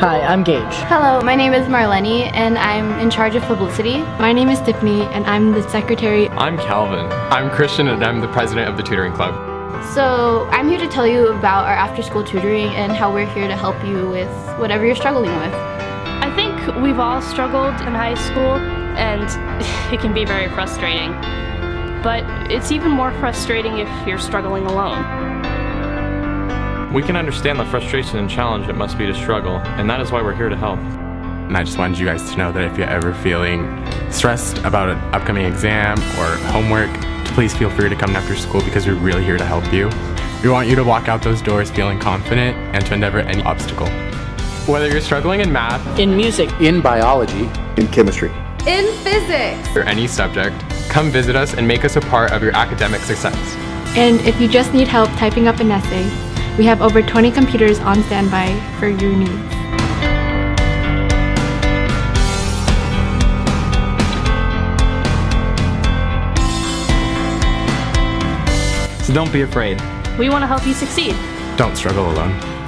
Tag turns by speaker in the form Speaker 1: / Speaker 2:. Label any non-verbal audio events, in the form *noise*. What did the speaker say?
Speaker 1: Hi, I'm Gage.
Speaker 2: Hello, my name is Marlene and I'm in charge of publicity.
Speaker 3: My name is Tiffany and I'm the secretary.
Speaker 4: I'm Calvin. I'm Christian and I'm the president of the tutoring club.
Speaker 2: So I'm here to tell you about our after school tutoring and how we're here to help you with whatever you're struggling with.
Speaker 5: I think we've all struggled in high school and *laughs* it can be very frustrating. But it's even more frustrating if you're struggling alone.
Speaker 4: We can understand the frustration and challenge it must be to struggle, and that is why we're here to help.
Speaker 6: And I just wanted you guys to know that if you're ever feeling stressed about an upcoming exam or homework, please feel free to come after school because we're really here to help you. We want you to walk out those doors feeling confident and to endeavor any obstacle.
Speaker 4: Whether you're struggling in math,
Speaker 1: In music,
Speaker 7: in biology,
Speaker 8: in chemistry,
Speaker 9: in physics,
Speaker 4: or any subject, come visit us and make us a part of your academic success.
Speaker 3: And if you just need help typing up an essay, we have over 20 computers on standby for your needs.
Speaker 10: So don't be afraid.
Speaker 5: We want to help you succeed.
Speaker 6: Don't struggle alone.